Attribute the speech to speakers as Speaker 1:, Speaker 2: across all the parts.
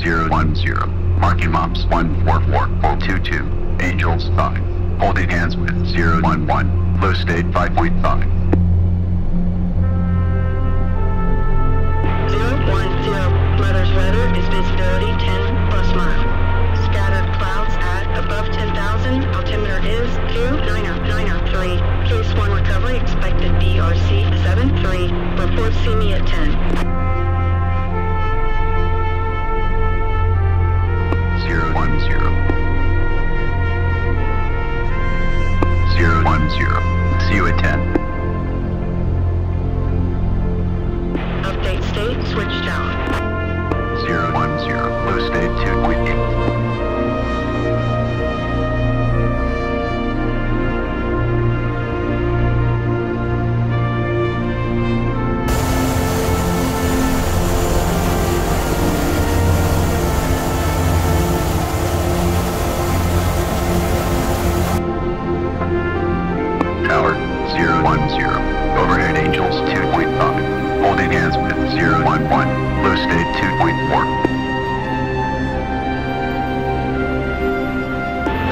Speaker 1: Zero one zero, Marking MOPS 144422. Angels 5. Holding hands with
Speaker 2: zero one one, Low state five point five. Expected BRC 7-3, report see me at 10.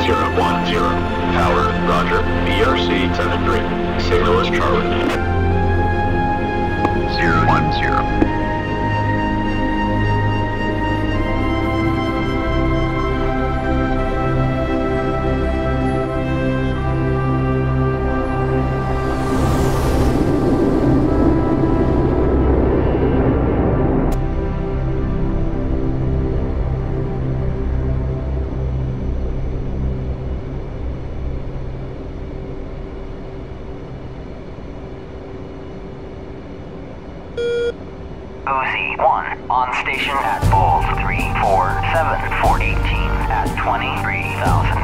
Speaker 3: Zero one zero. Tower, roger. BRC seven three. Signal is Charlie.
Speaker 1: 010.
Speaker 4: 1 on station at bulls 347 418 at 23,000.